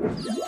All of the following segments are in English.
Yeah.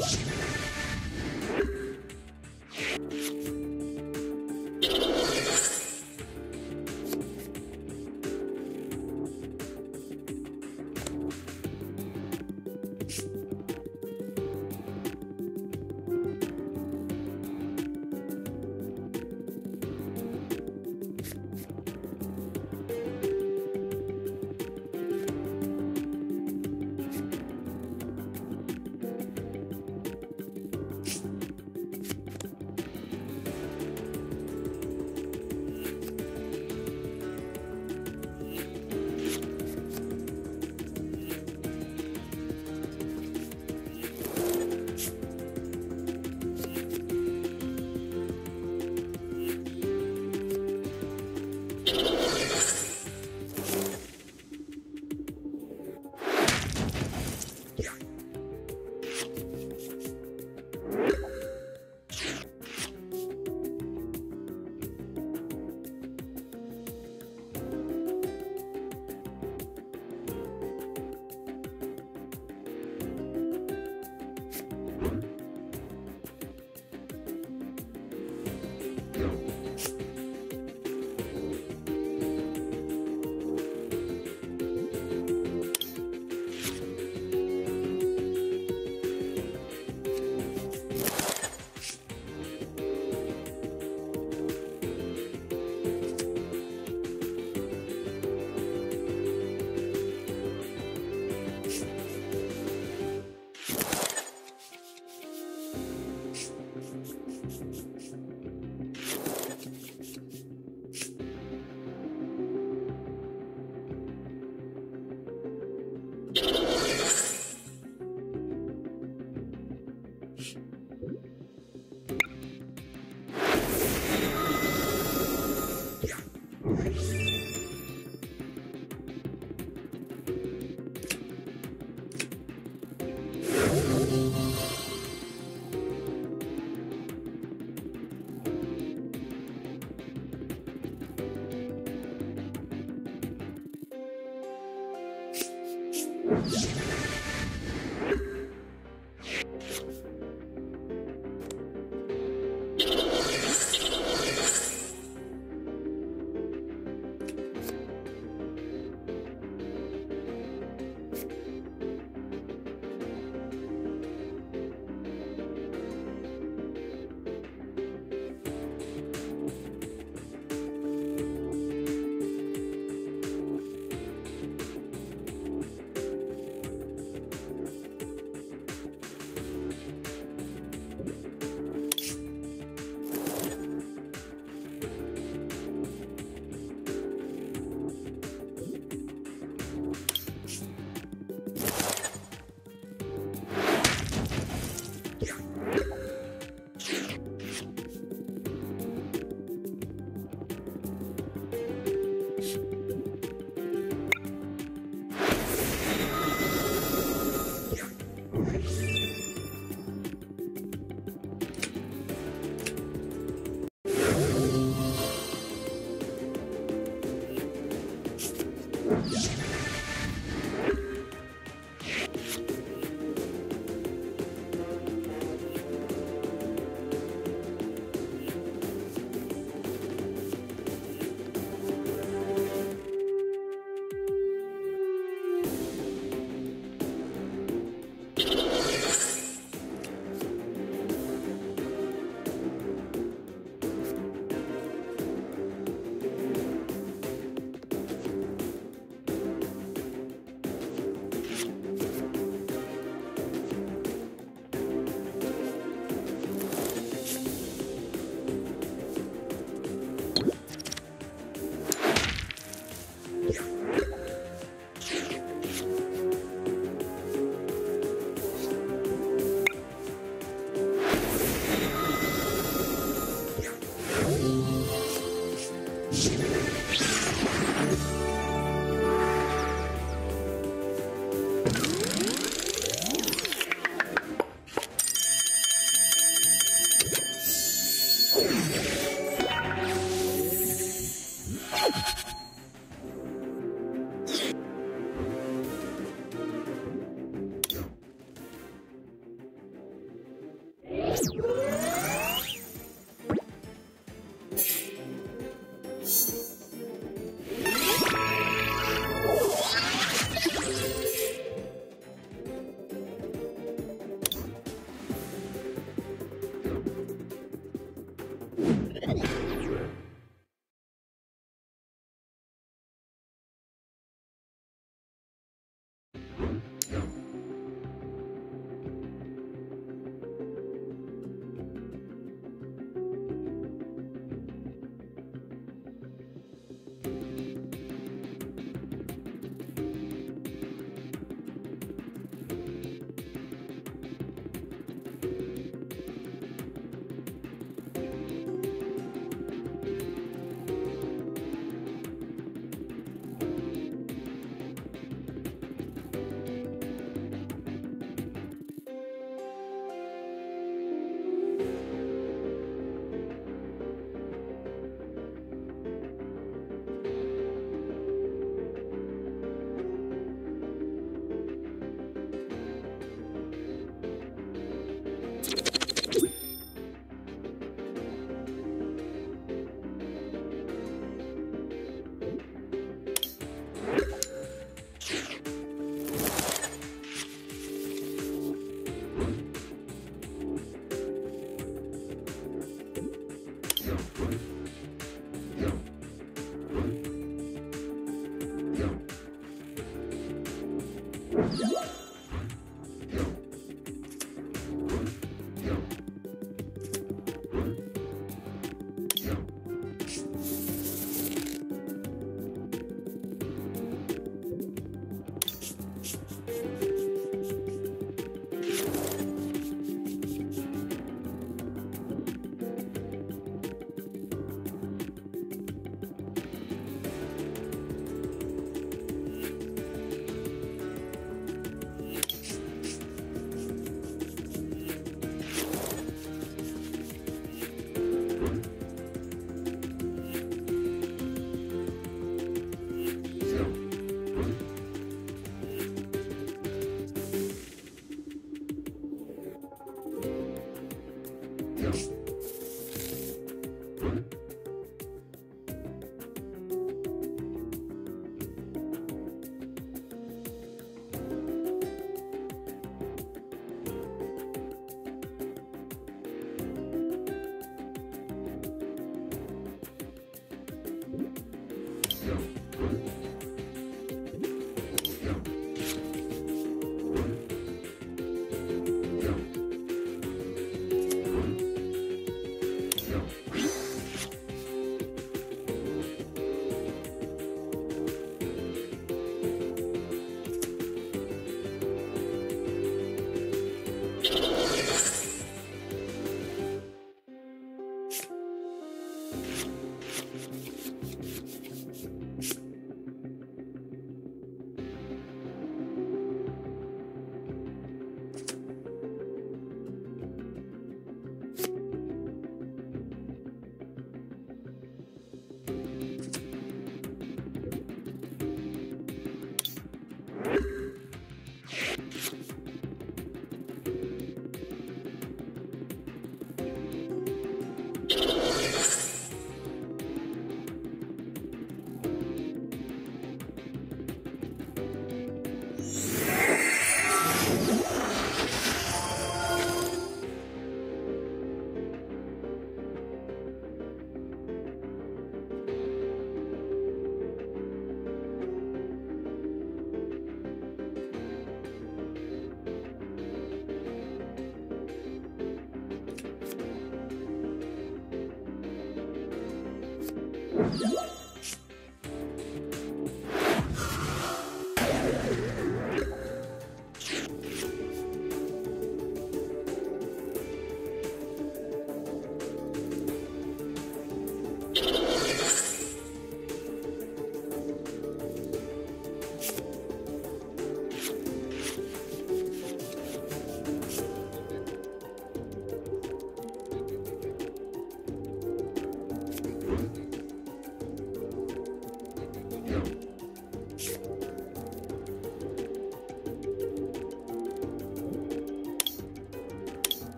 What? Yeah.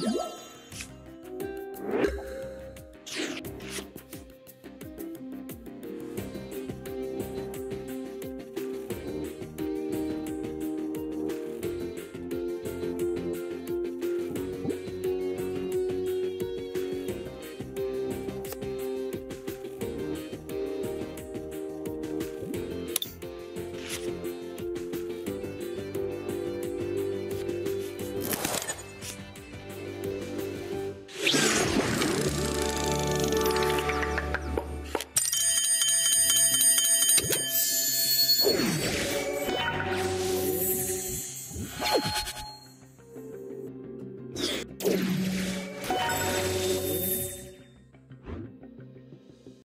You